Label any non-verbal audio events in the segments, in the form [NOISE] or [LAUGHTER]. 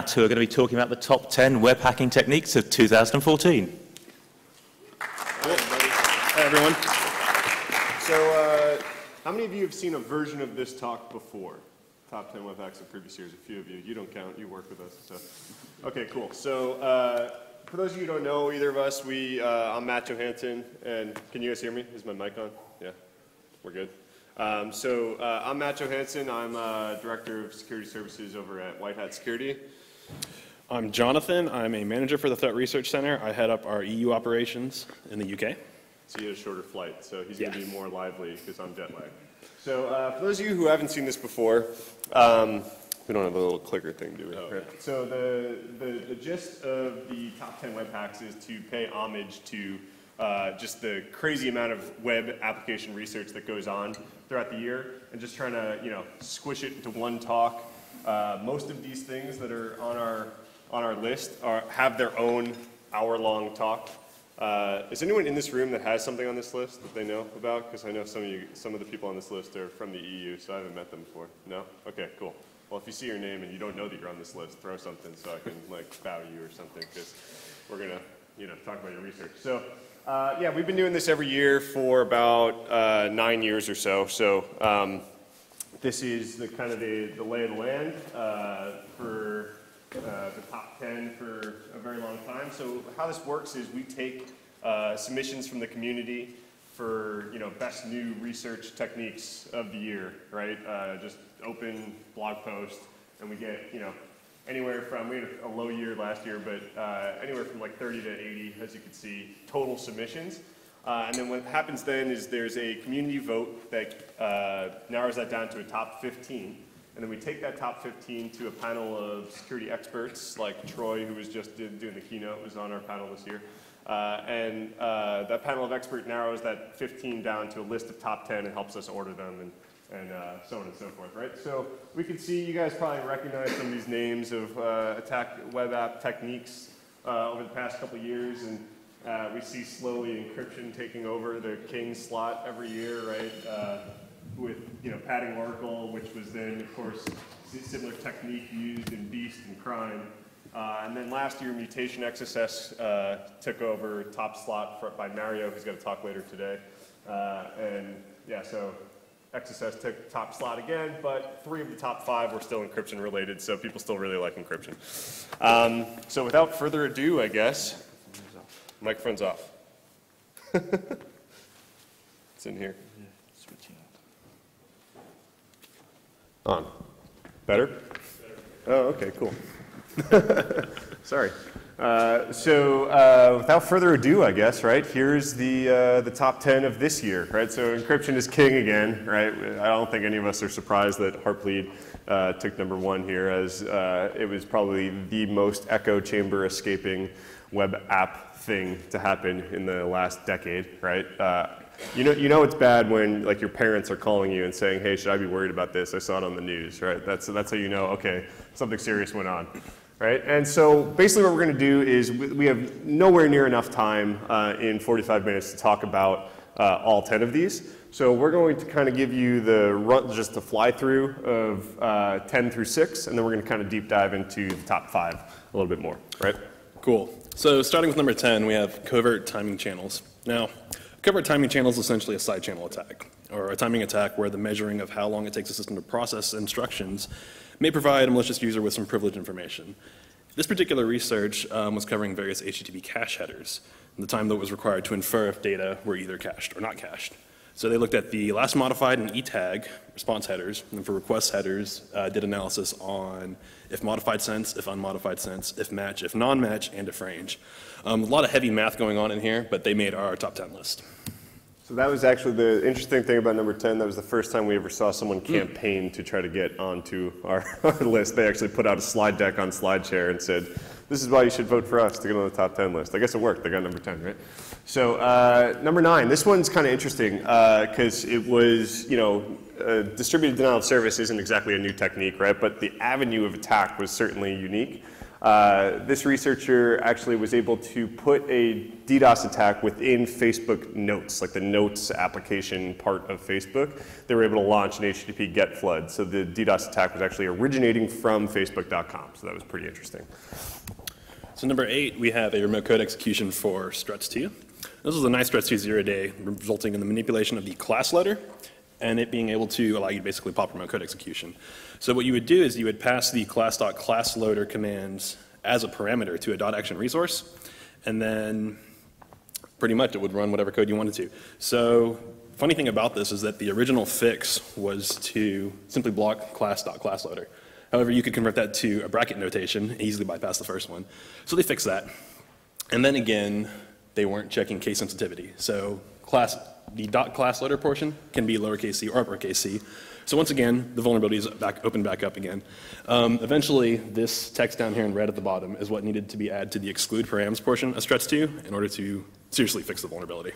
Matt, who are going to be talking about the top 10 web hacking techniques of 2014. Hi, everyone. So, uh, how many of you have seen a version of this talk before? Top 10 web hacks of previous years. A few of you. You don't count. You work with us. So. Okay, cool. So, uh, for those of you who don't know either of us, we, uh, I'm Matt Johansen, and can you guys hear me? Is my mic on? Yeah, we're good. Um, so, uh, I'm Matt Johansen. I'm uh, Director of Security Services over at White Hat Security. I'm Johnathan. I'm a manager for the Threat Research Center. I head up our EU operations in the UK. So he had a shorter flight, so he's going to be more lively because I'm jet lagged. So uh, for those of you who haven't seen this before, um, we don't have a little clicker thing, do we? Right. So the, the, the gist of the top 10 web hacks is to pay homage to uh, just the crazy amount of web application research that goes on throughout the year and just trying to, you know, squish it into one talk. Uh, most of these things that are on our, on our list are, have their own hour-long talk. Uh, is anyone in this room that has something on this list that they know about? Because I know some of you, some of the people on this list are from the EU, so I haven't met them before. No? Okay, cool. Well, if you see your name and you don't know that you're on this list, throw something so I can like bow you or something, because we're gonna, you know, talk about your research. So, uh, yeah, we've been doing this every year for about uh, nine years or so. So. Um, this is the kind of the, the lay of the land uh, for uh, the top 10 for a very long time. So how this works is we take uh, submissions from the community for you know best new research techniques of the year, right? Uh, just open blog post, and we get you know anywhere from we had a low year last year, but uh, anywhere from like 30 to 80, as you can see, total submissions. Uh, and then what happens then is there's a community vote that uh, narrows that down to a top 15. And then we take that top 15 to a panel of security experts, like Troy, who was just did, doing the keynote, was on our panel this year. Uh, and uh, that panel of expert narrows that 15 down to a list of top 10 and helps us order them and, and uh, so on and so forth, right? So we can see, you guys probably recognize some of these names of uh, attack web app techniques uh, over the past couple years. And uh, we see slowly encryption taking over the king slot every year, right? With you know padding Oracle, which was then of course similar technique used in Beast and Crime. Uh, and then last year, Mutation XSS uh, took over top slot for, by Mario, who's going to talk later today. Uh, and yeah, so XSS took top slot again, but three of the top five were still encryption related, so people still really like encryption. Um, so without further ado, I guess, microphone's off. [LAUGHS] it's in here. On. Better? Oh, okay, cool. [LAUGHS] Sorry. Uh, so, uh, without further ado, I guess, right? Here's the uh, the top 10 of this year, right? So, encryption is king again, right? I don't think any of us are surprised that Heartbleed uh, took number one here, as uh, it was probably the most echo chamber escaping web app thing to happen in the last decade, right? You know, you know it's bad when like your parents are calling you and saying, "Hey, should I be worried about this? I saw it on the news." Right? That's that's how you know. Okay, something serious went on. Right? And so basically, what we're going to do is we, we have nowhere near enough time uh, in 45 minutes to talk about uh, all 10 of these. So we're going to kind of give you the run, just the fly through of uh, 10 through 6, and then we're going to kind of deep dive into the top five a little bit more. Right? Cool. So starting with number 10, we have covert timing channels. Now, covert timing channel is essentially a side channel attack, or a timing attack where the measuring of how long it takes a system to process instructions may provide a malicious user with some privileged information. This particular research um, was covering various HTTP cache headers, and the time that was required to infer if data were either cached or not cached. So they looked at the last modified and ETAG response headers, and for request headers, uh, did analysis on if modified since, if unmodified since, if match, if non-match, and if range. Um, a lot of heavy math going on in here, but they made our top 10 list. So that was actually the interesting thing about number 10. That was the first time we ever saw someone campaign to try to get onto our, our [LAUGHS] list. They actually put out a slide deck on SlideShare and said, this is why you should vote for us to get on the top 10 list. I guess it worked. They got number 10, right? So uh, number nine, this one's kind of interesting because it was, you know, uh, distributed denial of service isn't exactly a new technique, right? But the avenue of attack was certainly unique. Uh, this researcher actually was able to put a DDoS attack within Facebook Notes, like the Notes application part of Facebook. They were able to launch an HTTP GET flood. So the DDoS attack was actually originating from Facebook.com. So that was pretty interesting. So number eight, we have a remote code execution for struts2. This was a nice struts2 zero day, resulting in the manipulation of the class loader and it being able to allow you to basically pop remote code execution. So what you would do is you would pass the class.class loader commands as a parameter to a dot .action resource, and then pretty much it would run whatever code you wanted to. So funny thing about this is that the original fix was to simply block class.class loader. However, you could convert that to a bracket notation and easily bypass the first one. So they fixed that. And then again, they weren't checking case sensitivity. So class the dot class loader portion can be lowercase c or uppercase c. So once again, the vulnerability is back, open back up again. Um, eventually, this text down here in red at the bottom is what needed to be added to the exclude params portion of struts2 in order to seriously fix the vulnerability.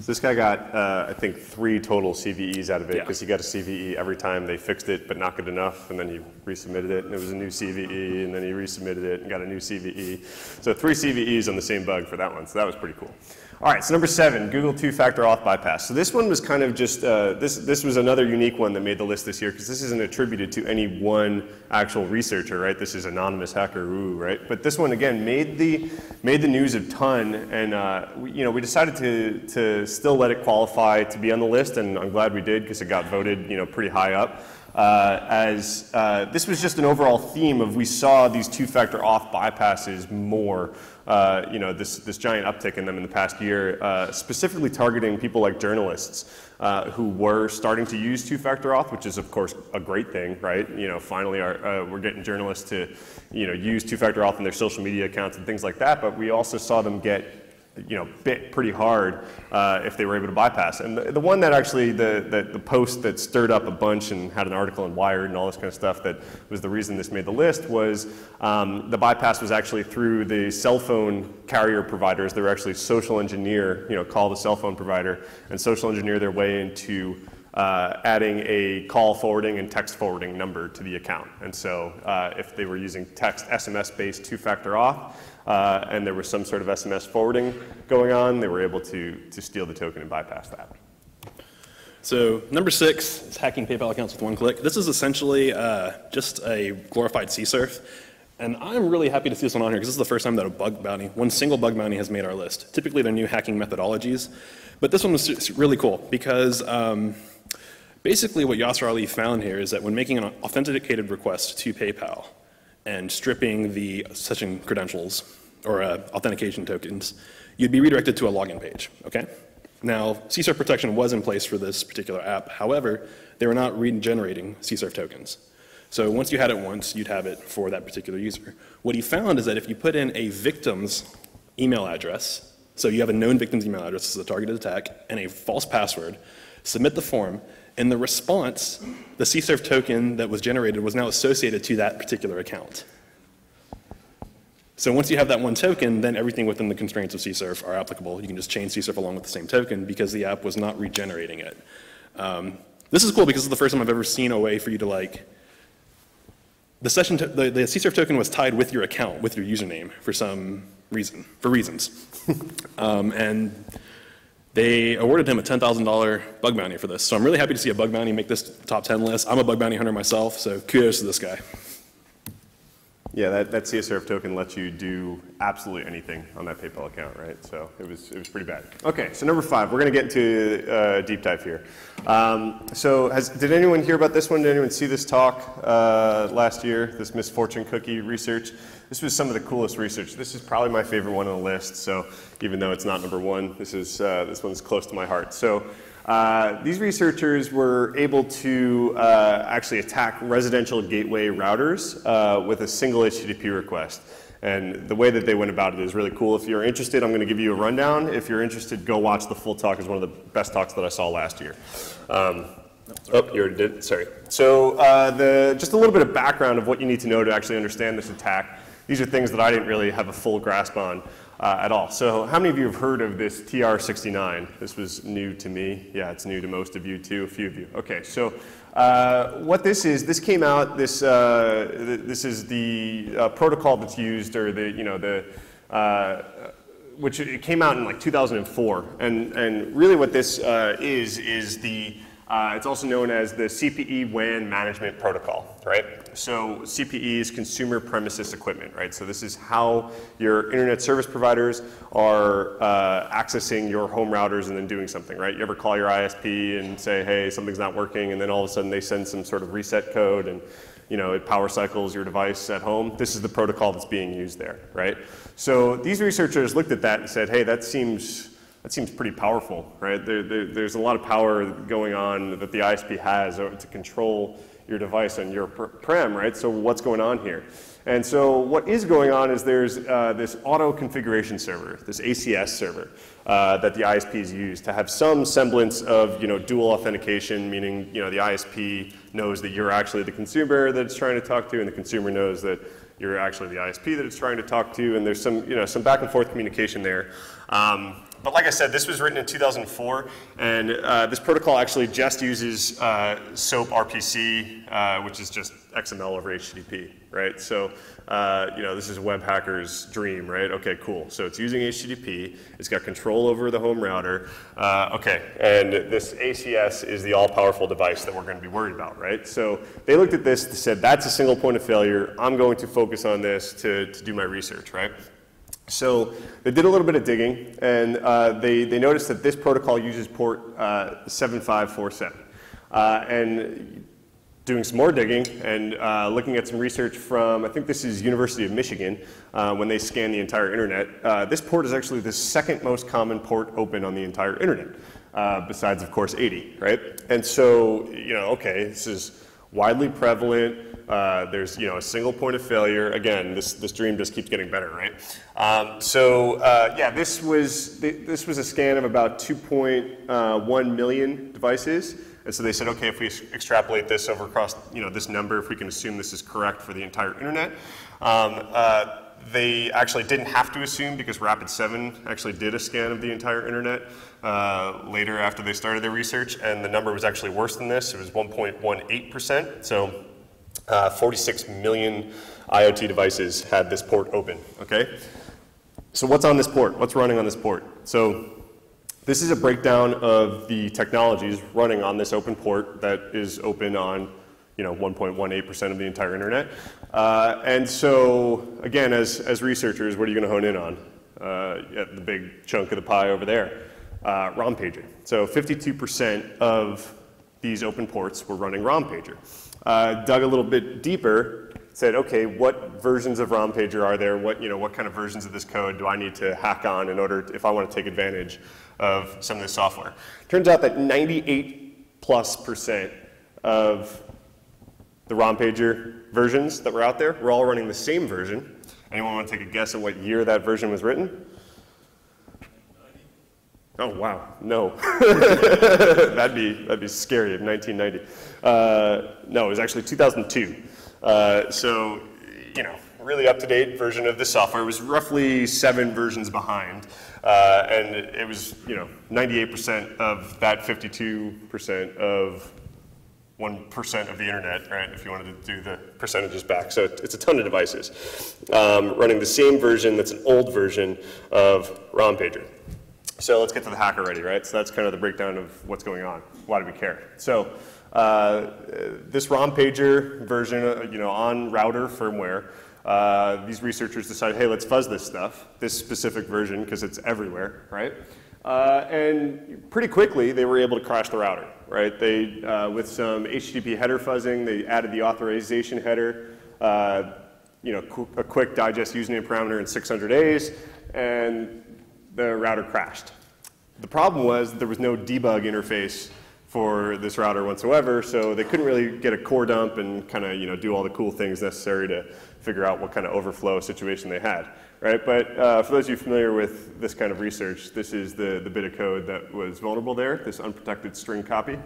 So this guy got, uh, I think, three total CVEs out of it because yeah. he got a CVE every time they fixed it, but not good enough, and then he resubmitted it, and it was a new CVE, and then he resubmitted it and got a new CVE. So three CVEs on the same bug for that one. So that was pretty cool. All right, so number seven, Google two-factor auth bypass. So this one was kind of just, uh, this, this was another unique one that made the list this year because this isn't attributed to any one actual researcher, right? This is anonymous hacker, ooh, right? But this one, again, made the, made the news a ton, and uh, we, you know, we decided to, to still let it qualify to be on the list, and I'm glad we did because it got voted, you know, pretty high up. Uh, as uh, this was just an overall theme of we saw these two-factor auth bypasses more uh, you know, this, this giant uptick in them in the past year, uh, specifically targeting people like journalists uh, who were starting to use two-factor auth, which is of course a great thing, right? You know, finally our, uh, we're getting journalists to, you know, use two-factor auth in their social media accounts and things like that, but we also saw them get you know, bit pretty hard uh, if they were able to bypass. And the, the one that actually, the, the, the, post that stirred up a bunch and had an article in Wired and all this kind of stuff that was the reason this made the list was um, the bypass was actually through the cell phone carrier providers. They were actually social engineer, you know, call the cell phone provider and social engineer their way into uh, adding a call forwarding and text forwarding number to the account. And so uh, if they were using text SMS-based two-factor auth, uh, and there was some sort of SMS forwarding going on, they were able to, to steal the token and bypass that. So number six is hacking PayPal accounts with one click. This is essentially uh, just a glorified CSRF. And I'm really happy to see this one on here because this is the first time that a bug bounty, one single bug bounty has made our list. Typically they're new hacking methodologies, but this one was really cool because um, basically what Yasser Ali found here is that when making an authenticated request to PayPal, and stripping the session credentials or uh, authentication tokens, you'd be redirected to a login page, okay? Now, CSRF protection was in place for this particular app. However, they were not regenerating CSRF tokens. So once you had it once, you'd have it for that particular user. What he found is that if you put in a victim's email address, so you have a known victim's email address as a targeted attack, and a false password, submit the form, in the response, the CSRF token that was generated was now associated to that particular account. So once you have that one token, then everything within the constraints of CSRF are applicable. You can just chain CSRF along with the same token because the app was not regenerating it. Um, this is cool because it's the first time I've ever seen a way for you to like, the session, the, the CSRF token was tied with your account, with your username for some reason, for reasons. [LAUGHS] um, and they awarded him a $10,000 bug bounty for this. So I'm really happy to see a bug bounty make this top 10 list. I'm a bug bounty hunter myself, so kudos to this guy. Yeah, that, that CSRF token lets you do absolutely anything on that PayPal account, right? So it was, it was pretty bad. Okay, so number five, we're going to get into uh, deep dive here. Um, so has, did anyone hear about this one? Did anyone see this talk uh, last year, this misfortune cookie research? This was some of the coolest research. This is probably my favorite one on the list, so even though it's not number one, this, is, uh, this one's close to my heart. So uh, these researchers were able to uh, actually attack residential gateway routers uh, with a single HTTP request. And the way that they went about it is really cool. If you're interested, I'm going to give you a rundown. If you're interested, go watch the full talk. It's one of the best talks that I saw last year. Um, oh, you already did. Sorry. So uh, the, just a little bit of background of what you need to know to actually understand this attack. These are things that I didn't really have a full grasp on. uh, at all. So how many of you have heard of this TR69? This was new to me. Yeah, it's new to most of you too, a few of you. Okay, so uh, what this is, this came out, this, uh, th this is the uh, protocol that's used, or the, you know, the, uh, which it came out in like 2004. And, and really what this uh, is, is the, it's also known as the CPE WAN Management Protocol, right? So CPE is Consumer Premises Equipment, right? So this is how your internet service providers are uh, accessing your home routers and then doing something, right? You ever call your ISP and say, hey, something's not working, and then all of a sudden they send some sort of reset code and you know, it power cycles your device at home. This is the protocol that's being used there, right? So these researchers looked at that and said, hey, that seems that seems pretty powerful, right? There, there, there's a lot of power going on that the ISP has to control your device on your prem, right? So what's going on here? And so what is going on is there's uh, this auto configuration server, this ACS server uh, that the ISPs use to have some semblance of you know dual authentication, meaning you know the ISP knows that you're actually the consumer that it's trying to talk to, and the consumer knows that you're actually the ISP that it's trying to talk to, and there's some you know some back and forth communication there. Um, but like I said, this was written in 2004, and uh, this protocol actually just uses uh, SOAP RPC, uh, which is just XML over HTTP, right? So, uh, you know, this is a web hacker's dream, right? Okay, cool. So it's using HTTP. It's got control over the home router. Uh, okay, and this ACS is the all-powerful device that we're going to be worried about, right? So they looked at this, said, that's a single point of failure. I'm going to focus on this to, to do my research, right? So they did a little bit of digging, and uh, they, they noticed that this protocol uses port uh, 7547. Uh, and doing some more digging and uh, looking at some research from, I think this is University of Michigan, uh, when they scan the entire internet. Uh, this port is actually the second most common port open on the entire internet, besides, of course, 80, right? And so, you know, okay, this is widely prevalent. Uh, there's you know a single point of failure. Again, this this dream just keeps getting better, right? Um, so uh, yeah, this was this was a scan of about 2.1 uh, million devices. And so they said, okay, if we extrapolate this over across you know this number, if we can assume this is correct for the entire internet. Um, uh, they actually didn't have to assume because Rapid7 actually did a scan of the entire internet uh, later after they started their research, and the number was actually worse than this. It was 1.18%. So uh, 46 million IoT devices had this port open, okay? So what's on this port? What's running on this port? So this is a breakdown of the technologies running on this open port that is open on you know, 1.18% of the entire internet. Uh, and so, again, as, as researchers, what are you going to hone in on? Uh, the big chunk of the pie over there, uh, ROM pager. So 52% of these open ports were running ROM pager uh, dug a little bit deeper, said, okay, what versions of ROMPager are there? What, you know, what kind of versions of this code do I need to hack on in order, to, if I want to take advantage of some of this software? Turns out that 98 plus percent of the ROMPager versions that were out there were all running the same version. Anyone want to take a guess at what year that version was written? Oh wow, no. [LAUGHS] that'd be that'd be scary of 1990. Uh, no, it was actually 2002. Uh, so, you know, really up to date version of the software. It was roughly seven versions behind, uh, and it was you know 98% of that 52% of 1% of the internet, right, if you wanted to do the percentages back. So it's a ton of devices um, running the same version that's an old version of ROM Pager. So let's get to the hacker ready, right? So that's kind of the breakdown of what's going on. Why do we care? So uh, this ROM pager version, uh, you know, on router firmware, uh, these researchers decided, hey, let's fuzz this stuff, this specific version, because it's everywhere, right? Uh, and pretty quickly, they were able to crash the router, right? They, uh, with some HTTP header fuzzing, they added the authorization header, uh, you know, qu a quick digest username parameter in 600 A's, and the router crashed. The problem was there was no debug interface for this router whatsoever, so they couldn't really get a core dump and kind of you know do all the cool things necessary to figure out what kind of overflow situation they had, right? But uh, for those of you familiar with this kind of research, this is the, the bit of code that was vulnerable there, this unprotected string copy.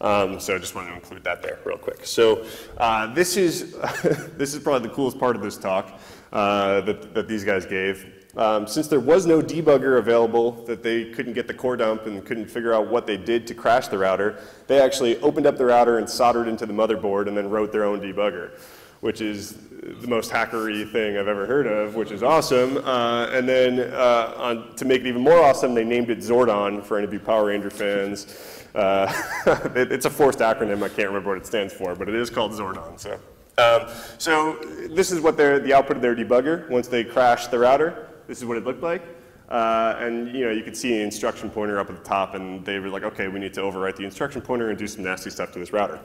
Um, so I just wanted to include that there real quick. So uh, this is [LAUGHS] this is probably the coolest part of this talk uh, that, that these guys gave. Um, since there was no debugger available, that they couldn't get the core dump and couldn't figure out what they did to crash the router, they actually opened up the router and soldered into the motherboard and then wrote their own debugger, which is the most hackery thing I've ever heard of, which is awesome. Uh, and then uh, on, to make it even more awesome, they named it Zordon for any of you Power Ranger fans. Uh, [LAUGHS] it, it's a forced acronym. I can't remember what it stands for, but it is called Zordon. So, um, so this is what the output of their debugger once they crash the router. This is what it looked like. Uh, and you know, you could see an instruction pointer up at the top, and they were like, okay, we need to overwrite the instruction pointer and do some nasty stuff to this router.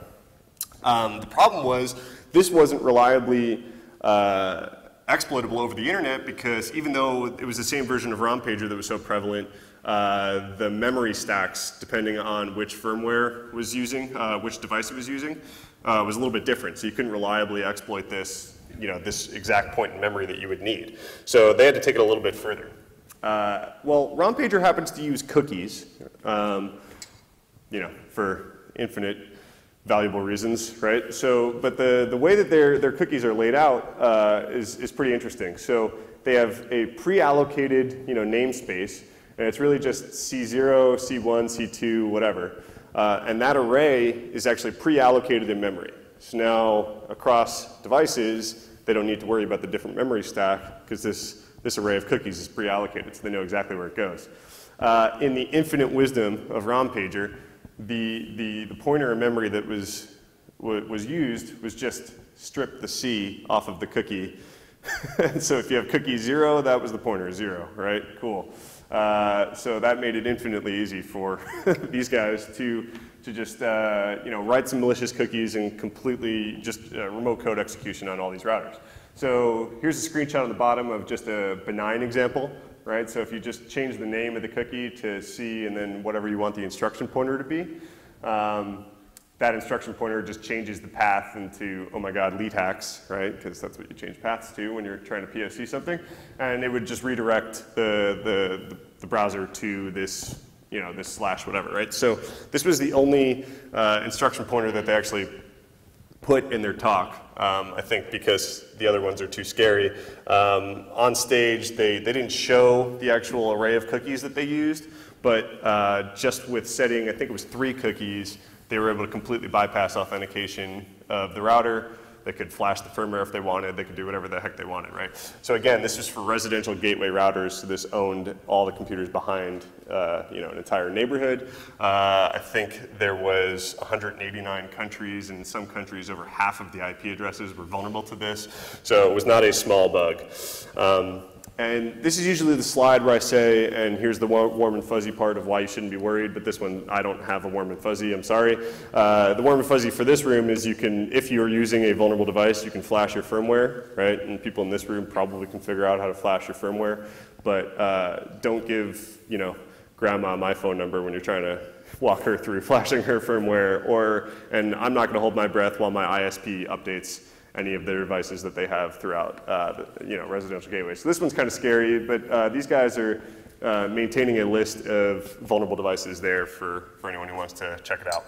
Um, the problem was this wasn't reliably uh, exploitable over the internet because even though it was the same version of ROM pager that was so prevalent, uh, the memory stacks, depending on which firmware was using, uh, which device it was using, uh, was a little bit different. So you couldn't reliably exploit this you know, this exact point in memory that you would need. So they had to take it a little bit further. Uh, well, ROM Pager happens to use cookies, um, you know, for infinite valuable reasons, right? So, but the, the way that their, their cookies are laid out uh, is, is pretty interesting. So they have a pre-allocated, you know, namespace, and it's really just C0, C1, C2, whatever. Uh, and that array is actually pre-allocated in memory. So now across devices, they don't need to worry about the different memory stack because this, this array of cookies is pre-allocated, so they know exactly where it goes. Uh, in the infinite wisdom of ROM Pager, the, the, the pointer in memory that was, was used was just strip the C off of the cookie. [LAUGHS] so if you have cookie zero, that was the pointer, zero, right? Cool. Uh, so that made it infinitely easy for [LAUGHS] these guys to to just uh, you know, write some malicious cookies and completely just uh, remote code execution on all these routers. So here's a screenshot on the bottom of just a benign example, right? So if you just change the name of the cookie to C and then whatever you want the instruction pointer to be, um, that instruction pointer just changes the path into, oh my god, lead hacks, right? Because that's what you change paths to when you're trying to POC something. And it would just redirect the, the, the browser to this you know, this slash whatever, right? So this was the only uh, instruction pointer that they actually put in their talk, um, I think because the other ones are too scary. Um, on stage, they, they didn't show the actual array of cookies that they used, but uh, just with setting, I think it was three cookies, they were able to completely bypass authentication of the router, they could flash the firmware if they wanted. They could do whatever the heck they wanted, right? So again, this is for residential gateway routers. So this owned all the computers behind, uh, you know, an entire neighborhood. Uh, I think there was 189 countries, and in some countries, over half of the IP addresses were vulnerable to this. So it was not a small bug. Um, and this is usually the slide where I say, and here's the warm and fuzzy part of why you shouldn't be worried, but this one, I don't have a warm and fuzzy, I'm sorry. Uh, the warm and fuzzy for this room is you can, if you're using a vulnerable device, you can flash your firmware, right? And people in this room probably can figure out how to flash your firmware, but uh, don't give, you know, grandma my phone number when you're trying to walk her through [LAUGHS] flashing her firmware, or, and I'm not gonna hold my breath while my ISP updates any of their devices that they have throughout uh, the, you know, residential gateways. So this one's kind of scary, but uh, these guys are uh, maintaining a list of vulnerable devices there for, for anyone who wants to check it out.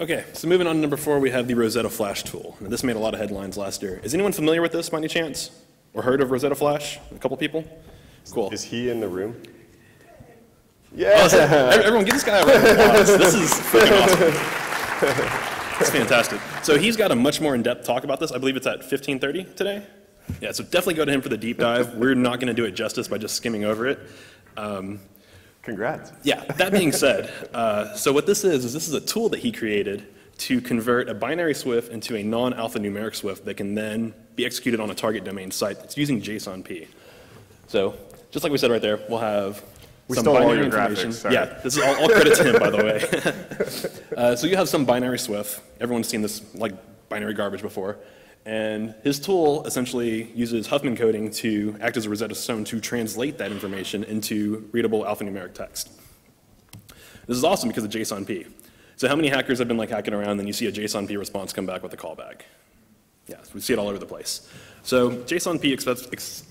Okay, so moving on to number four, we have the Rosetta Flash tool. Now, this made a lot of headlines last year. Is anyone familiar with this by any chance? Or heard of Rosetta Flash? A couple people? Cool. Is he in the room? Yeah. Oh, everyone, give this guy a round of applause. This is freaking awesome. [LAUGHS] It's fantastic. So he's got a much more in-depth talk about this. I believe it's at 15:30 today. Yeah, so definitely go to him for the deep dive. We're not going to do it justice by just skimming over it. Um, Congrats. Yeah. That being said, uh, so what this is is this is a tool that he created to convert a binary SWF into a non-alphanumeric SWF that can then be executed on a target domain site. It's using JSON-P. So just like we said right there, we'll have we some stole all binary graphics, sorry. Yeah, this is all, all credit to him, by the way. [LAUGHS] uh, so you have some binary SWF. Everyone's seen this like binary garbage before. And his tool essentially uses Huffman coding to act as a Rosetta Stone to translate that information into readable alphanumeric text. This is awesome because of JSON-P. So how many hackers have been like hacking around and then you see a JSON-P response come back with a callback? Yeah, we see it all over the place. So JSON-P accepts, ex,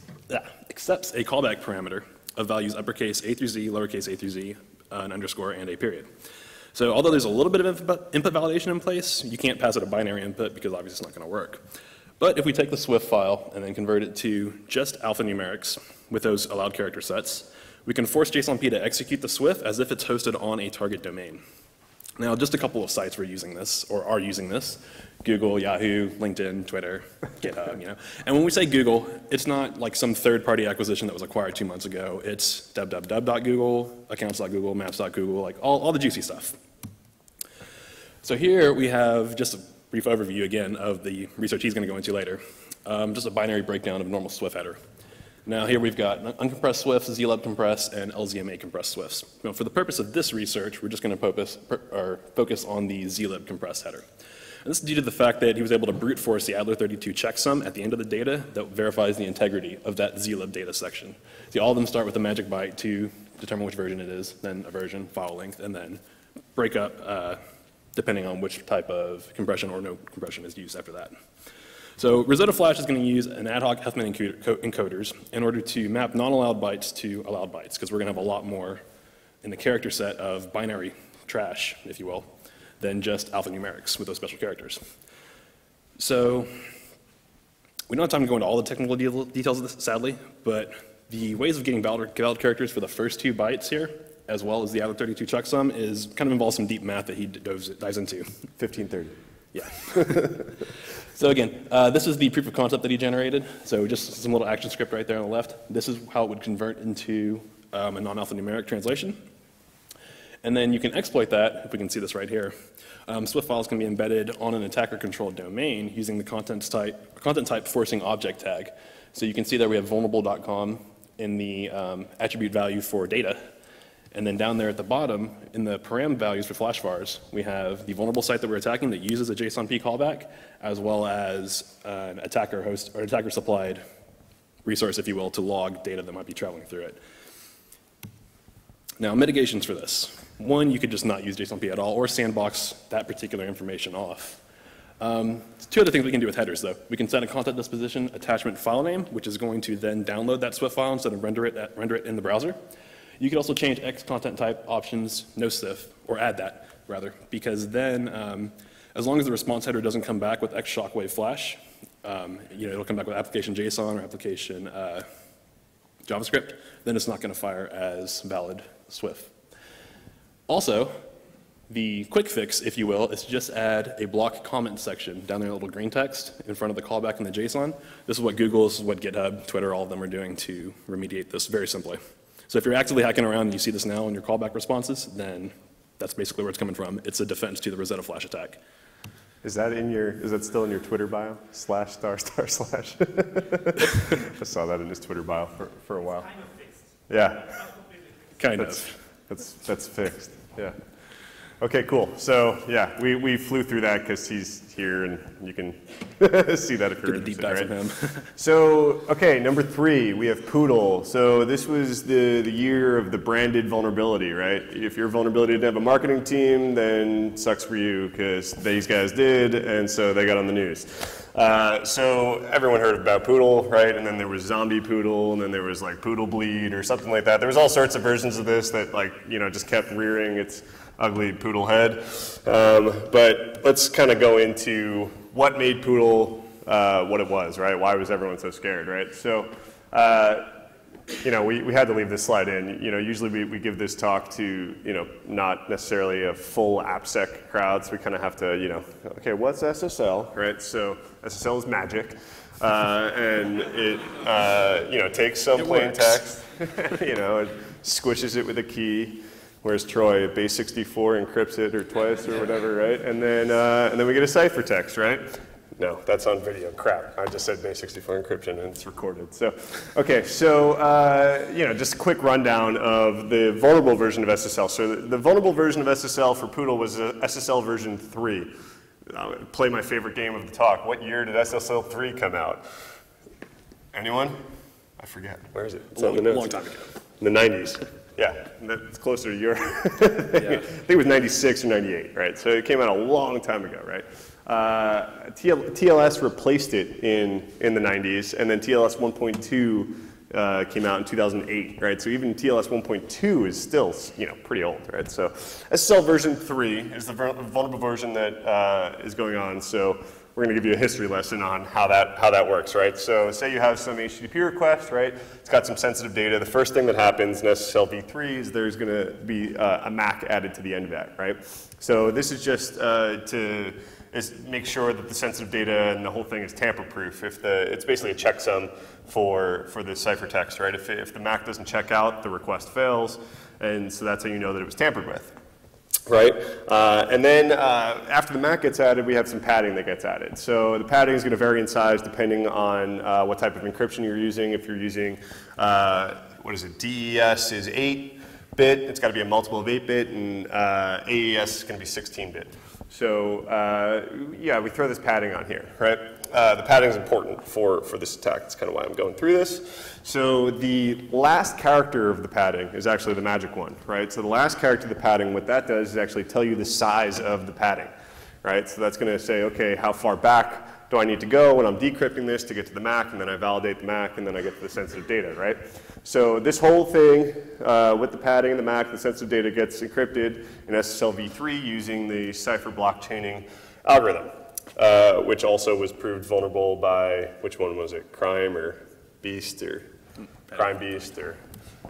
accepts a callback parameter of values uppercase A through Z, lowercase a through Z, uh, an underscore, and a period. So although there's a little bit of input, input validation in place, you can't pass it a binary input because obviously it's not going to work. But if we take the SWF file and then convert it to just alphanumerics with those allowed character sets, we can force JSONP to execute the SWF as if it's hosted on a target domain. Now, just a couple of sites were using this, or are using this. Google, Yahoo, LinkedIn, Twitter, [LAUGHS] GitHub, you know. And when we say Google, it's not like some third-party acquisition that was acquired two months ago. It's www.google, accounts.google, maps.google, like all, all the juicy stuff. So here we have just a brief overview again of the research he's going to go into later. Um, just a binary breakdown of normal SWF header. Now here we've got uncompressed SWFs, zlib compressed, and LZMA compressed SWFs. Now, for the purpose of this research, we're just going to focus, focus on the zlib compressed header. And this is due to the fact that he was able to brute force the Adler32 checksum at the end of the data that verifies the integrity of that zlib data section. See, all of them start with a magic byte to determine which version it is, then a version, file length, and then break up uh, depending on which type of compression or no compression is used after that. So Rosetta Flash is going to use an ad hoc Huffman encoders in order to map non-allowed bytes to allowed bytes, because we're going to have a lot more in the character set of binary trash, if you will, than just alphanumerics with those special characters. So we don't have time to go into all the technical details of this, sadly, but the ways of getting valid, valid characters for the first two bytes here, as well as the Adler32 checksum, is kind of involves some deep math that he dives, dives into. 1530. Yeah. [LAUGHS] so again, uh, this is the proof of concept that he generated. So just some little action script right there on the left. This is how it would convert into um, a non-alphanumeric translation. And then you can exploit that, if we can see this right here. Um, SWF files can be embedded on an attacker-controlled domain using the content type, content type forcing object tag. So you can see that we have vulnerable.com in the um, attribute value for data. And then down there at the bottom, in the param values for flash vars, we have the vulnerable site that we're attacking that uses a JSONP callback, as well as an attacker host or attacker supplied resource, if you will, to log data that might be traveling through it. Now, mitigations for this. One, you could just not use JSONP at all or sandbox that particular information off. Um, two other things we can do with headers, though. We can set a content disposition attachment file name, which is going to then download that SWF file instead of render it, render it in the browser. You could also change X content type options, nosniff, or add that, rather, because then um, as long as the response header doesn't come back with X shockwave flash, um, you know, it'll come back with application JSON or application uh, JavaScript, then it's not going to fire as valid SWF. Also, the quick fix, if you will, is to just add a block comment section down there, a little green text in front of the callback in the JSON. This is what Google, this is what GitHub, Twitter, all of them are doing to remediate this very simply. So if you're actively hacking around and you see this now in your callback responses, then that's basically where it's coming from. It's a defense to the Rosetta Flash attack. Is that in your, is that still in your Twitter bio? Slash star star slash? [LAUGHS] I saw that in his Twitter bio for, for a while. Yeah. Kind that's, of. That's, that's fixed, yeah. Okay, cool. So, yeah, we, we flew through that because he's here and you can [LAUGHS] see that if you're Get deep dive right? him. [LAUGHS] so, okay, number three, we have Poodle. So this was the, the year of the branded vulnerability, right? If your vulnerability didn't have a marketing team, then sucks for you because these guys did, and so they got on the news. Uh, so everyone heard about Poodle, right? And then there was Zombie Poodle, and then there was like Poodle Bleed or something like that. There was all sorts of versions of this that like, you know, just kept rearing its ugly poodle head. Um, but let's kind of go into what made Poodle uh, what it was, right? Why was everyone so scared, right? So, uh, you know, we, we had to leave this slide in. You know, usually we, we give this talk to, you know, not necessarily a full AppSec crowd, so we kind of have to, you know, okay, what's SSL, right? So SSL is magic. Uh, and it, uh, you know, takes some It plain works. text, [LAUGHS] you know, it squishes it with a key, Whereas Troy, base 64 encrypts it or twice or whatever, right? And then, uh, and then we get a ciphertext, right? No, that's on video. Crap. I just said base 64 encryption and it's recorded. So, okay, so, uh, you know, just a quick rundown of the vulnerable version of SSL. So, the, the vulnerable version of SSL for Poodle was uh, SSL version 3. I'll play my favorite game of the talk. What year did SSL 3 come out? Anyone? I forget. Where is it? It's on Long, the notes. long time ago. In the 90s. Yeah, that's closer to your. [LAUGHS] I think it was 96 or 98, right? So it came out a long time ago, right? Uh, TL, TLS replaced it in, in the 90s, and then TLS 1.2 uh, came out in 2008, right? So even TLS 1.2 is still, you know, pretty old, right? So SSL version 3 is the vulnerable version that uh, is going on. So we're going to give you a history lesson on how that, how that works, right? So say you have some HTTP request, right? It's got some sensitive data. The first thing that happens in SSL v3 is there's going to be uh, a MAC added to the end of that, right? So this is just uh, to is make sure that the sensitive data and the whole thing is tamper-proof. If the, it's basically a checksum for, for the ciphertext, right? If, if the MAC doesn't check out, the request fails, and so that's how you know that it was tampered with right? Uh, and then uh, after the MAC gets added, we have some padding that gets added. So the padding is going to vary in size depending on uh, what type of encryption you're using. If you're using, uh, what is it, DES is 8-bit, it's got to be a multiple of 8-bit, and uh, AES is going to be 16-bit. So uh, yeah, we throw this padding on here, right? Uh, the padding is important for, for this attack. That's kind of why I'm going through this. So the last character of the padding is actually the magic one, right? So the last character of the padding, what that does is actually tell you the size of the padding, right? So that's going to say, okay, how far back do I need to go when I'm decrypting this to get to the MAC, and then I validate the MAC, and then I get to the sensitive data, right? So this whole thing uh, with the padding and the MAC, the sensitive data gets encrypted in SSL v3 using the cipher block chaining algorithm, uh, which also was proved vulnerable by, which one was it, Crime or Beast or Crime Beast or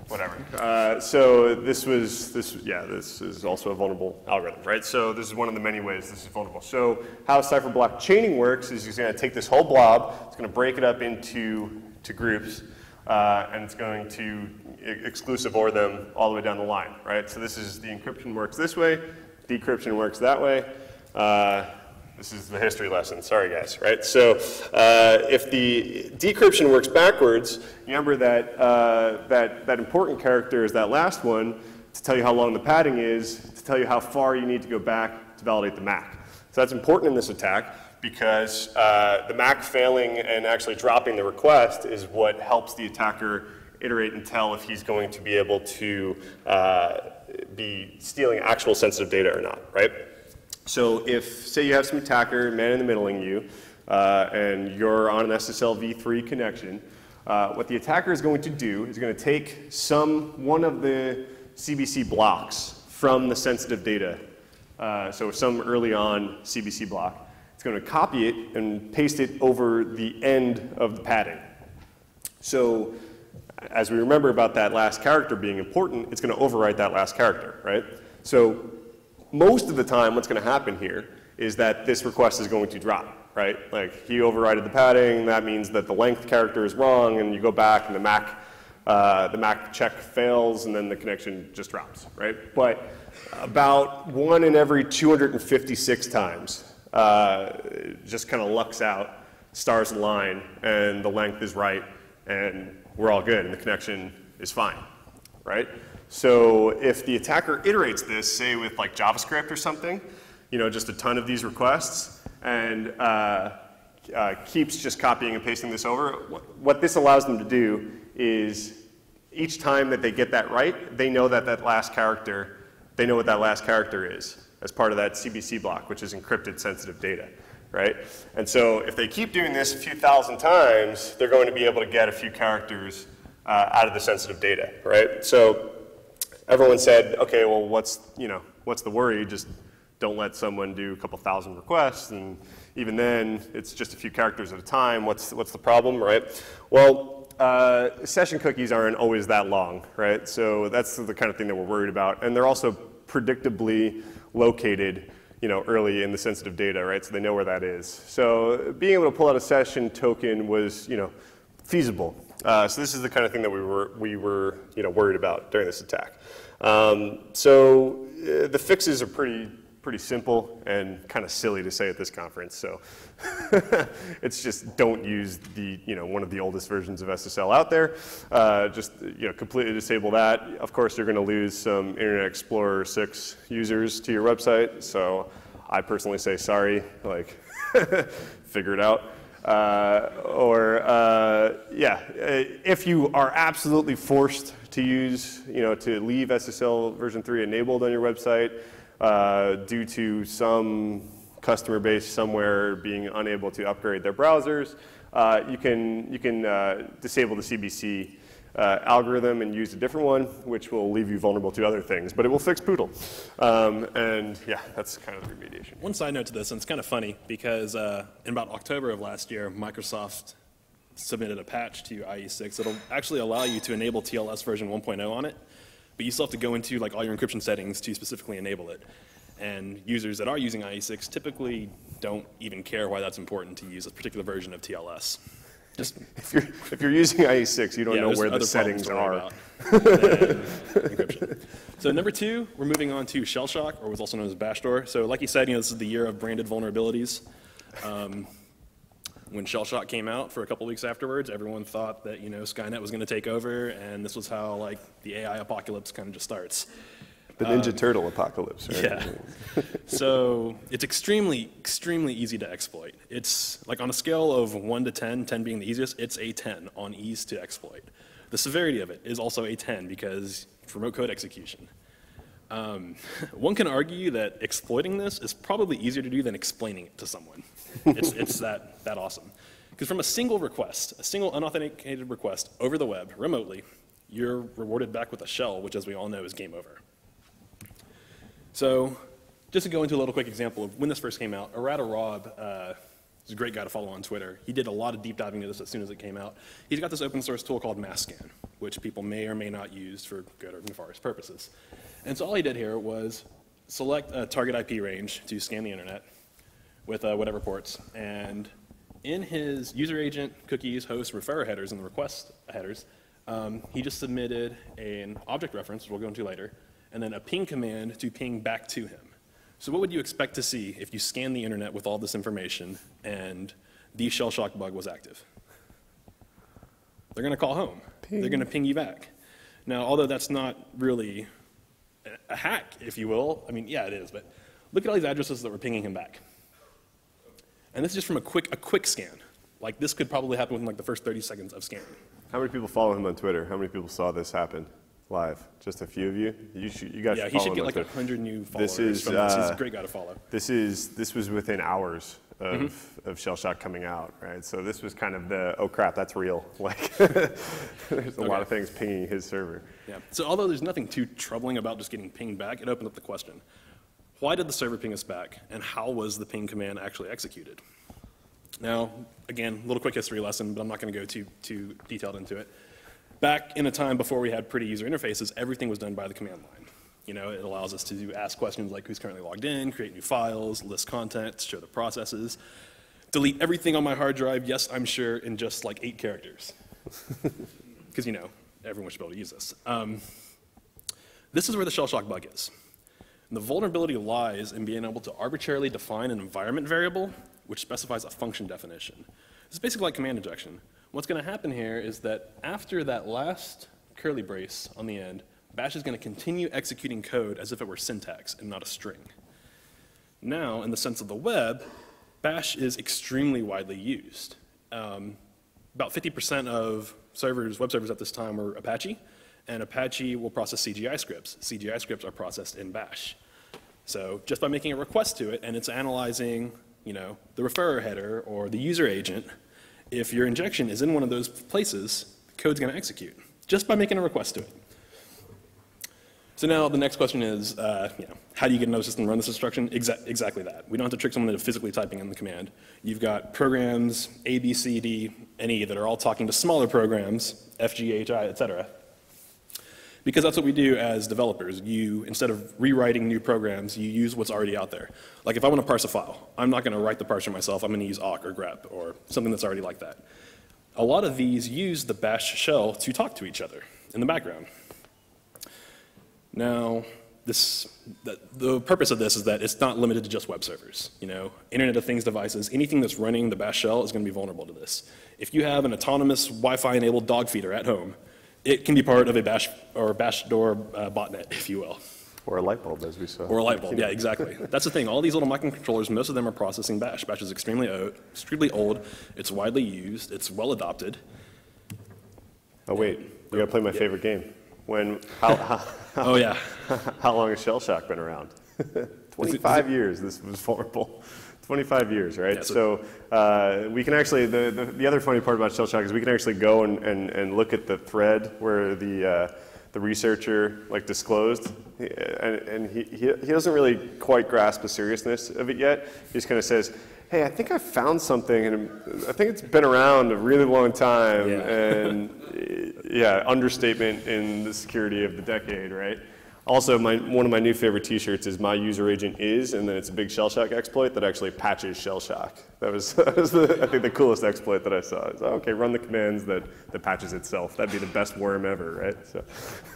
whatever. Uh, so this was, this, yeah, this is also a vulnerable algorithm, right? So this is one of the many ways this is vulnerable. So how cipher block chaining works is you're going to take this whole blob, it's going to break it up into to groups, uh, and it's going to exclusive OR them all the way down the line, right? So this is the encryption works this way, decryption works that way. Uh, this is the history lesson, sorry guys, right? So uh, if the decryption works backwards, remember that, uh, that, that important character is that last one to tell you how long the padding is, to tell you how far you need to go back to validate the MAC. So that's important in this attack because uh, the MAC failing and actually dropping the request is what helps the attacker iterate and tell if he's going to be able to uh, be stealing actual sensitive data or not, right? So if, say you have some attacker man in the middling you, uh, and you're on an SSL v3 connection, uh, what the attacker is going to do is going to take some, one of the CBC blocks from the sensitive data. Uh, so some early on CBC block, it's going to copy it and paste it over the end of the padding. So as we remember about that last character being important, it's going to overwrite that last character, right? So most of the time what's going to happen here is that this request is going to drop, right? Like he overrided the padding, that means that the length character is wrong, and you go back and the MAC, uh, the MAC check fails, and then the connection just drops, right? But about one in every 256 times, uh, just kind of lucks out, stars align, and the length is right, and we're all good, and the connection is fine, right? So if the attacker iterates this, say with like JavaScript or something, you know, just a ton of these requests, and uh, uh, keeps just copying and pasting this over, what this allows them to do is each time that they get that right, they know that that last character, they know what that last character is as part of that CBC block, which is encrypted sensitive data, right? And so if they keep doing this a few thousand times, they're going to be able to get a few characters uh, out of the sensitive data, right? So everyone said, okay, well, what's, you know, what's the worry? Just don't let someone do a couple thousand requests, and even then, it's just a few characters at a time. What's, what's the problem, right? Well, uh, session cookies aren't always that long, right? So that's the kind of thing that we're worried about. And they're also predictably located you know, early in the sensitive data, right? So they know where that is. So being able to pull out a session token was, you know, feasible. Uh, so this is the kind of thing that we were, we were, you know, worried about during this attack. Um, so uh, the fixes are pretty, pretty simple and kind of silly to say at this conference. So [LAUGHS] it's just don't use the, you know, one of the oldest versions of SSL out there. Uh, just, you know, completely disable that. Of course, you're going to lose some Internet Explorer 6 users to your website. So I personally say sorry, like, [LAUGHS] figure it out. Uh, or, uh, yeah, if you are absolutely forced to use, you know, to leave SSL version 3 enabled on your website, uh, due to some customer base somewhere being unable to upgrade their browsers, uh, you can, you can uh, disable the CBC uh, algorithm and use a different one, which will leave you vulnerable to other things, but it will fix Poodle. Um, and yeah, that's kind of the remediation. One side note to this, and it's kind of funny because uh, in about October of last year, Microsoft submitted a patch to IE6 It'll actually allow you to enable TLS version 1.0 on it, but you still have to go into like all your encryption settings to specifically enable it. And users that are using IE6 typically don't even care why that's important to use a particular version of TLS. Just If you're, if you're using IE6, you don't yeah, know where the settings are. about than encryption. So number two, we're moving on to shell shock, or what's also known as bash door. So like you said, you know, this is the year of branded vulnerabilities. Um, when shell shock came out for a couple weeks afterwards, everyone thought that you know Skynet was going to take over, and this was how like the AI apocalypse kind of just starts. The Ninja Turtle apocalypse, right? Yeah. [LAUGHS] so it's extremely, extremely easy to exploit. It's like on a scale of 1 to 10, 10 being the easiest, it's a 10 on ease to exploit. The severity of it is also a 10 because remote code execution. Um, [LAUGHS] one can argue that exploiting this is probably easier to do than explaining it to someone. It's, it's that, that awesome. Because from a single request, a single unauthenticated request over the web, remotely, you're rewarded back with a shell, which as we all know is game over. So just to go into a little quick example of when this first came out, Errata Rob uh, is a great guy to follow on Twitter. He did a lot of deep diving into this as soon as it came out. He's got this open source tool called Masscan, which people may or may not use for good or nefarious purposes. And so all he did here was select a target IP range to scan the internet with uh, whatever ports. And in his user agent, cookies, host, referrer headers, and the request headers, um, he just submitted an object reference, which we'll go into later, and then a ping command to ping back to him. So what would you expect to see if you scan the internet with all this information and the shell shock bug was active? They're going to call home. They're going to ping you back. Now, although that's not really a- a hack, if you will, I mean, yeah, it is, but look at all these addresses that were pinging him back. And this is just from a quick, a quick scan. Like this could probably happen within like the first 30 seconds of scanning. How many people follow him on Twitter? How many people saw this happen live? Just a few of you? You, should, you guys Yeah, should he should get like. 100 new followers This is, from this. He's uh, a great guy to follow. This is this was within hours of, Mm-hmm. of Shell Shock coming out, right? So this was kind of the oh crap, that's real. [LAUGHS] Like there's a lot of things pinging his server. Yeah. So although there's nothing too troubling about just getting pinged back, it opened up the question. Why did the server ping us back, and how was the ping command actually executed? Now, again, a little quick history lesson, but I'm not going to go too, too detailed into it. Back in a time before we had pretty user interfaces, everything was done by the command line. You know, it allows us to ask questions like who's currently logged in, create new files, list contents, show the processes, delete everything on my hard drive, yes, I'm sure, in just like eight characters. [LAUGHS] Because, you know, everyone should be able to use this. Um, this is where the shell shock bug is. And the vulnerability lies in being able to arbitrarily define an environment variable which specifies a function definition. It's basically like command injection. What's going to happen here is that after that last curly brace on the end, Bash is going to continue executing code as if it were syntax and not a string. Now, in the sense of the web, Bash is extremely widely used. Um, about 50% of servers, web servers at this time are Apache, and Apache will process CGI scripts. CGI scripts are processed in Bash. So just by making a request to it and it's analyzing, you know, the referrer header or the user agent, if your injection is in one of those places, code's going to execute just by making a request to it. So now the next question is, uh, you know, how do you get another system to run this instruction? Exa- exactly that. We don't have to trick someone into physically typing in the command. You've got programs A, B, C, D, and E that are all talking to smaller programs, F, G, H, I, et cetera. Because that's what we do as developers. You, instead of rewriting new programs, you use what's already out there. Like if I want to parse a file, I'm not going to write the parser myself. I'm going to use awk or grep or something that's already like that. A lot of these use the bash shell to talk to each other in the background. Now, this, the, the purpose of this is that it's not limited to just web servers. You know, Internet of Things devices, anything that's running the bash shell is going to be vulnerable to this. If you have an autonomous Wi-Fi enabled dog feeder at home, it can be part of a bash or Bashdoor uh, botnet, if you will. Or a light bulb, as we saw. Or a light bulb, yeah, exactly. That's the thing. All these little microcontrollers, most of them are processing Bash. Bash is extremely old, extremely old. It's widely used. It's well adopted. Oh wait, we gotta play my favorite game. When how how, [LAUGHS] Oh yeah, [LAUGHS] how long has Shell Shock been around? [LAUGHS] 25 years. This was vulnerable. 25 years, right? So uh, we can actually, the, the, the, other funny part about shell shock is we can actually go and, and, and look at the thread where the, uh, the researcher like disclosed, and, and he, he, he doesn't really quite grasp the seriousness of it yet. He just kind of says, hey, I think I found something, and I think it's been around a really long time, yeah. and yeah, understatement in the security of the decade, right? Also, my, one of my new favorite T-shirts is "My user agent is," and then it's a big shell shock exploit that actually patches shell shock. That was, [LAUGHS] that was the, I think the coolest exploit that I saw. Oh, okay, run the commands that, that patches itself. That'd be the best worm ever, right? So. [LAUGHS]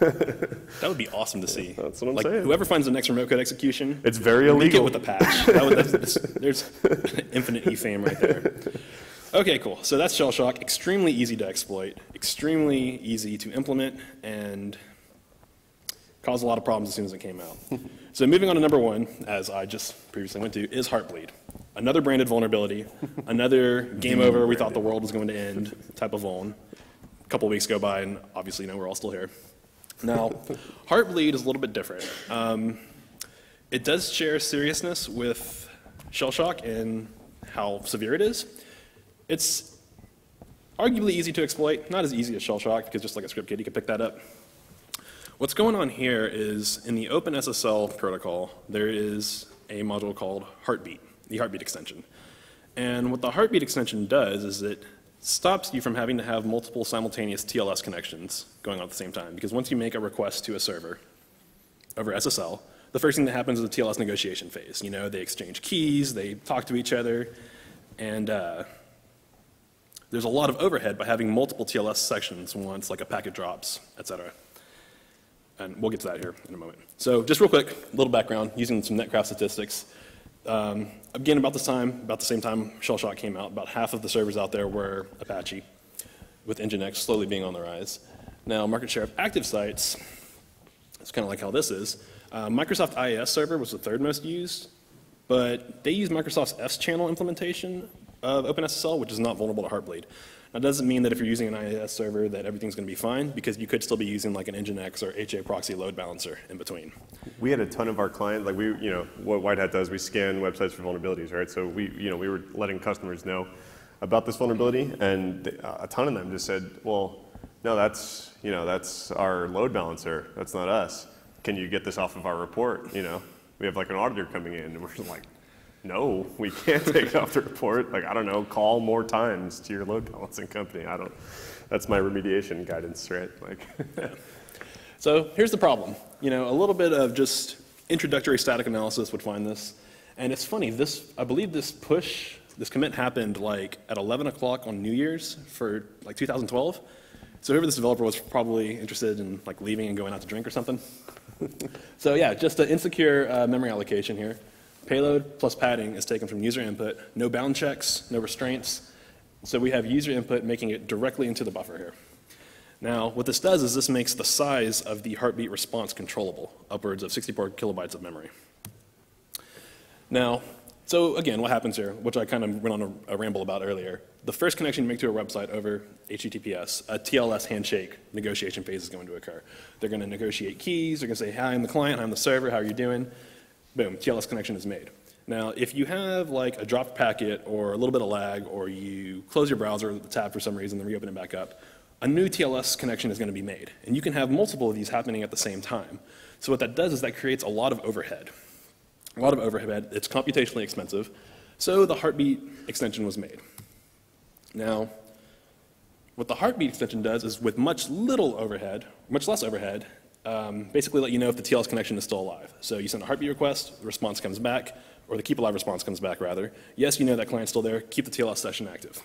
that would be awesome to see. That's what I'm like, saying. Whoever finds the next remote code execution, it's very illegal. Make it with a patch. Would, that's, that's, [LAUGHS] there's infinite e-fame right there. Okay, cool. So that's shell shock. Extremely easy to exploit. Extremely easy to implement, and caused a lot of problems as soon as it came out. [LAUGHS] so moving on to number one, as I just previously went to, is Heartbleed. Another branded vulnerability, [LAUGHS] another game over, we thought the world was going to end type of vuln. A couple weeks go by, and obviously, you know, we're all still here. Now, [LAUGHS] Heartbleed is a little bit different. Um, it does share seriousness with shell shock and how severe it is. It's arguably easy to exploit, not as easy as shell shock, because just like a script kid, you can pick that up. What's going on here is in the OpenSSL protocol, there is a module called Heartbeat, the Heartbeat extension. And what the Heartbeat extension does is it stops you from having to have multiple simultaneous TLS connections going on at the same time. Because once you make a request to a server over SSL, the first thing that happens is the TLS negotiation phase. You know, they exchange keys, they talk to each other, and uh, there's a lot of overhead by having multiple TLS sections once like a packet drops, et cetera and we'll get to that here in a moment. So just real quick, a little background using some Netcraft statistics. Um, again, about this time, about the same time Shellshock came out, about half of the servers out there were Apache, with Nginx slowly being on the rise. Now, market share of active sites, it's kind of like how this is. Uh, Microsoft IIS server was the third most used, but they use Microsoft's Schannel implementation of OpenSSL, which is not vulnerable to Heartbleed. That doesn't mean that if you're using an IIS server that everything's going to be fine, because you could still be using like an Nginx or HAProxy load balancer in between. We had a ton of our clients, like we, you know, what WhiteHat does, we scan websites for vulnerabilities, right? So we, you know, we were letting customers know about this vulnerability, and a ton of them just said, well, no, that's, you know, that's our load balancer. That's not us. Can you get this off of our report? You know, we have like an auditor coming in, and we're [LAUGHS] like, no, we can't take off the report. Like, I don't know, call more times to your load balancing company. I don't, that's my remediation guidance, right? Like, [LAUGHS] so here's the problem. You know, a little bit of just introductory static analysis would find this. And it's funny, this, I believe this push, this commit happened like at 11 o'clock on New Year's for like 2012. So whoever this developer was probably interested in like leaving and going out to drink or something. [LAUGHS] so yeah, just an insecure uh, memory allocation here. Payload plus padding is taken from user input, no bound checks, no restraints. So we have user input making it directly into the buffer here. Now, what this does is this makes the size of the heartbeat response controllable, upwards of 64 kilobytes of memory. Now, so again, what happens here, which I kind of went on a, a, ramble about earlier, the first connection you make to a website over HTTPS, a TLS handshake negotiation phase is going to occur. They're going to negotiate keys, they're going to say, hi, I'm the client, I'm the server, how are you doing? Boom, TLS connection is made. Now, if you have like a dropped packet or a little bit of lag, or you close your browser tab for some reason, and then reopen it back up, a new TLS connection is going to be made. And you can have multiple of these happening at the same time. So what that does is that creates a lot of overhead. A lot of overhead. It's computationally expensive. So the heartbeat extension was made. Now, what the heartbeat extension does is with much little overhead, much less overhead, um, basically let you know if the TLS connection is still alive. So you send a heartbeat request, the response comes back, or the keep alive response comes back rather. Yes, you know that client's still there, keep the TLS session active.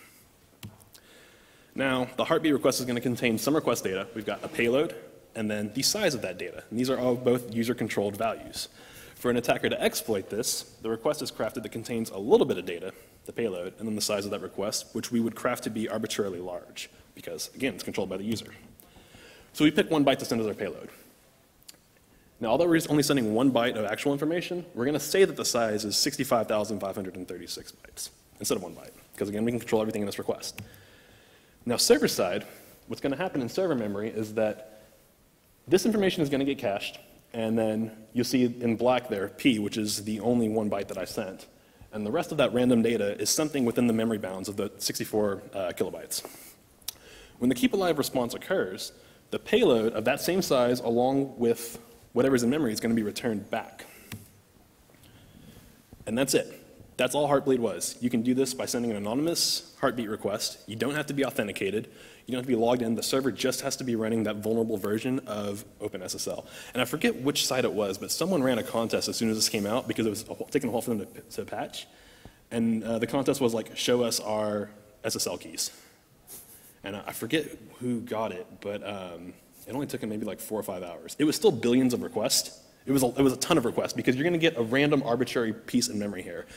Now, the heartbeat request is going to contain some request data. We've got a payload, and then the size of that data. And these are all both user-controlled values. For an attacker to exploit this, the request is crafted that contains a little bit of data, the payload, and then the size of that request, which we would craft to be arbitrarily large, because, again, it's controlled by the user. So we pick one byte to send as our payload. Now, although we're only sending one byte of actual information, we're going to say that the size is 65,536 bytes instead of one byte, because again, we can control everything in this request. Now, server side, what's going to happen in server memory is that this information is going to get cached, and then you'll see in black there P, which is the only one byte that I sent. And the rest of that random data is something within the memory bounds of the 64 uh, kilobytes. When the keep alive response occurs, the payload of that same size along with whatever's in memory is going to be returned back. And that's it. That's all Heartbleed was. You can do this by sending an anonymous heartbeat request. You don't have to be authenticated. You don't have to be logged in. The server just has to be running that vulnerable version of OpenSSL. And I forget which site it was, but someone ran a contest as soon as this came out because it was taking a while for them to, to patch. And uh, the contest was like, show us our SSL keys. And I forget who got it, but um, it only took him maybe like four or five hours. It was still billions of requests. It was a, it was a ton of requests because you're going to get a random arbitrary piece in memory here.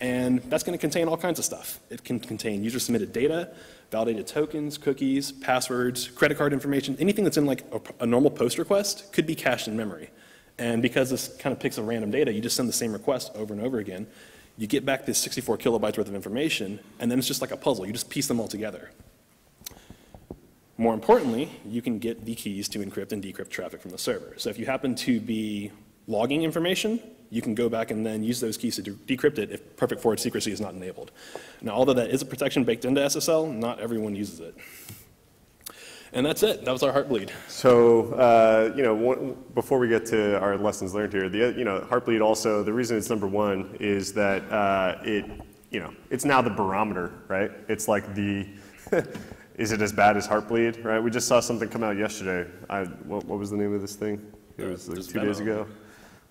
And that's going to contain all kinds of stuff. It can contain user submitted data, validated tokens, cookies, passwords, credit card information, anything that's in like a, a, normal post request could be cached in memory. And because this kind of picks a random data, you just send the same request over and over again. You get back this 64 kilobytes worth of information, and then it's just like a puzzle. You just piece them all together. More importantly, you can get the keys to encrypt and decrypt traffic from the server. So if you happen to be logging information, you can go back and then use those keys to de decrypt it if perfect forward secrecy is not enabled. Now, although that is a protection baked into SSL, not everyone uses it. And that's it. That was our Heartbleed. So, uh, you know, one, before we get to our lessons learned here, the you know Heartbleed also the reason it's number one is that uh, it you know it's now the barometer, right? It's like the [LAUGHS] is it as bad as Heartbleed, right? We just saw something come out yesterday. I, what, what was the name of this thing? It was like two days ago.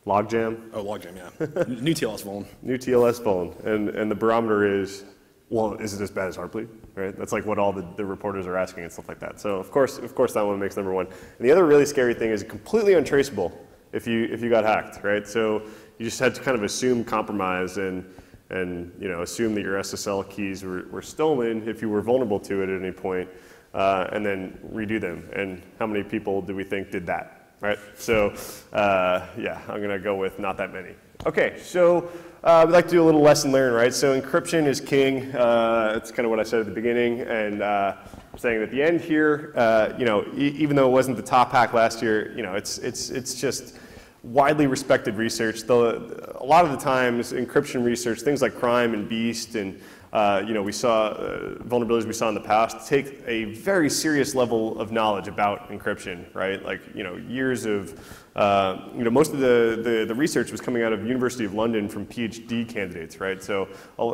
Logjam. Oh, Logjam, yeah. [LAUGHS] New TLS vuln. New TLS vuln. And, and the barometer is, well, is it as bad as Heartbleed? Right? That's like what all the, the reporters are asking and stuff like that. So of course, of course that one makes number one. And the other really scary thing is completely untraceable if you, if you got hacked, right? So you just had to kind of assume compromise and, and you know, assume that your SSL keys were, were stolen if you were vulnerable to it at any point, uh, and then redo them. And how many people do we think did that? right? So uh, yeah, I'm gonna go with not that many. Okay, so uh, we'd like to do a little lesson learned, right? So encryption is king. Uh, that's kind of what I said at the beginning, and uh, I'm saying at the end here, uh, you know, e even though it wasn't the top hack last year, you know, it's it's it's just widely respected research. The, a lot of the times, encryption research, things like Crime and Beast and uh, you know, we saw uh, vulnerabilities we saw in the past take a very serious level of knowledge about encryption, right? Like, you know, years of, uh, you know, most of the, the, the, research was coming out of University of London from PhD candidates, right? So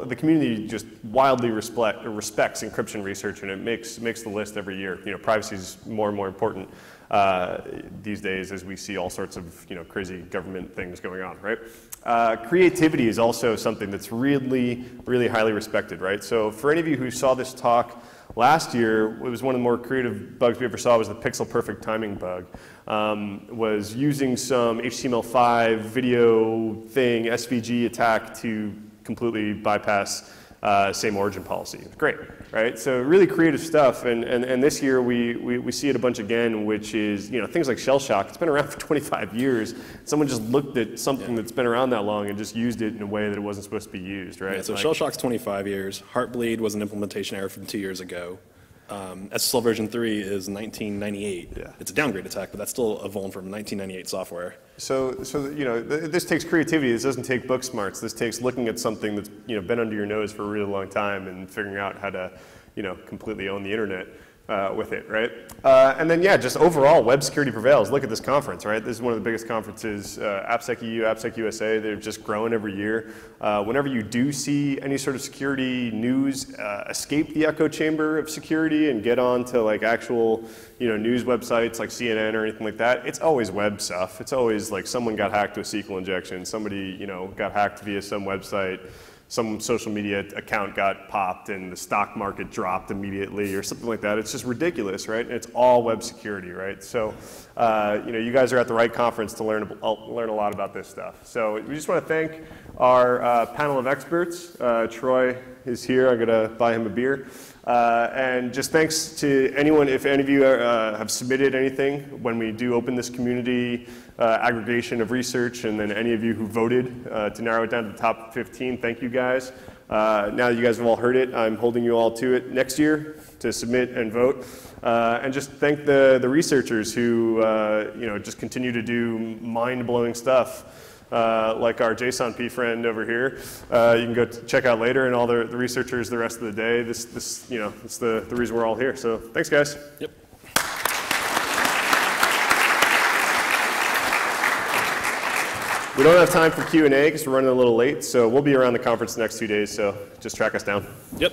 the community just wildly respect, respects encryption research and it makes, makes the list every year. You know, privacy is more and more important uh, these days as we see all sorts of, you know, crazy government things going on, right? Uh, creativity is also something that's really, really highly respected, right? So for any of you who saw this talk last year, it was one of the more creative bugs we ever saw was the pixel perfect timing bug. Um, was using some HTML5 video thing, SVG attack to completely bypass uh, same origin policy. Great, right? So really creative stuff, and, and, and this year we, we, we see it a bunch again, which is, you know, things like shell shock. It's been around [LAUGHS] for 25 years. Someone just looked at something yeah. that's been around that long and just used it in a way that it wasn't supposed to be used, right? Yeah, so like, shell shock's 25 years. Heartbleed was an implementation error from two years ago. Um, SSL version 3 is 1998. Yeah. It's a downgrade attack, but that's still a vuln from 1998 software. So, so you know, th this takes creativity. This doesn't take book smarts. This takes looking at something that's you know been under your nose for a really long time and figuring out how to, you know, completely own the internet uh, with it, right? Uh, and then, yeah, just overall, web security prevails. Look at this conference, right? This is one of the biggest conferences, uh, AppSec EU, AppSec USA. They're just growing every year. Uh, whenever you do see any sort of security news uh, escape the echo chamber of security and get on to like actual, you know, news websites like CNN or anything like that, it's always web stuff. It's always like someone got hacked with SQL injection, somebody, you know, got hacked via some website some social media account got popped and the stock market dropped immediately or something like that. It's just ridiculous, right? And it's all web security, right? So, uh, you know, you guys are at the right conference to learn, learn a lot about this stuff. So we just want to thank our uh, panel of experts. Uh, Troy is here. I'm going to buy him a beer. Uh, and just thanks to anyone, if any of you are, uh, have submitted anything when we do open this community uh, aggregation of research, and then any of you who voted uh, to narrow it down to the top 15, thank you guys. Uh, now that you guys have all heard it, I'm holding you all to it next year to submit and vote. Uh, and just thank the, the researchers who you know, just continue to do mind-blowing stuff uh, like our JSONP friend over here. Uh, you can go check out later, and all the, the researchers the rest of the day. This, this, you know, it's the, the reason we're all here. So thanks, guys. Yep. We don't have time for Q and A because we're running a little late. So we'll be around the conference the next two days. So just track us down. Yep.